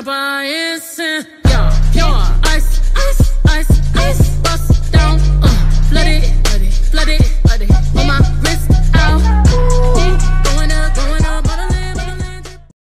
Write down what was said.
aparecem.